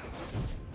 Let's go.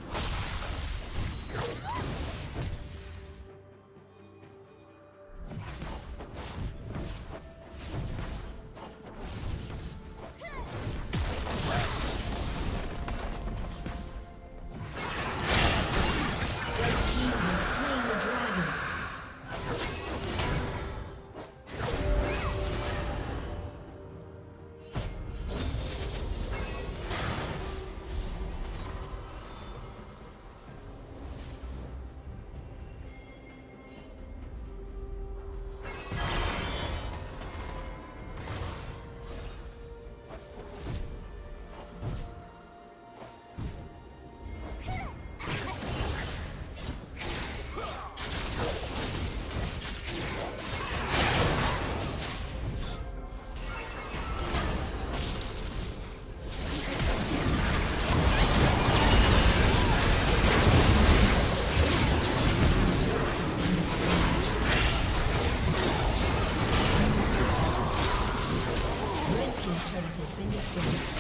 been destroyed.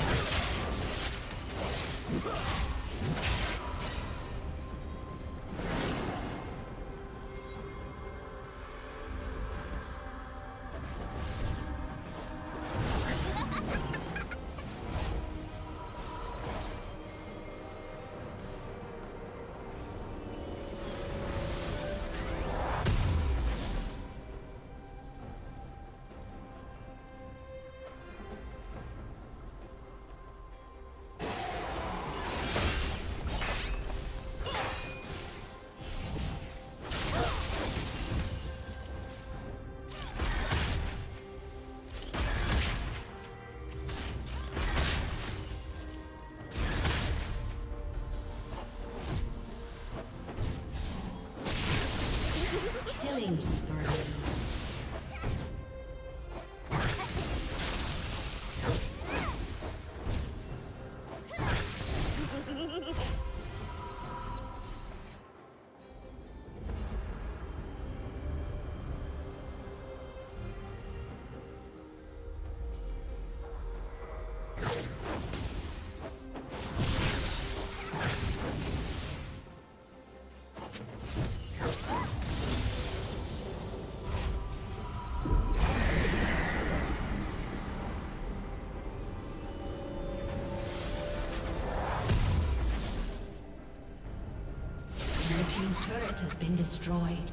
Has been destroyed.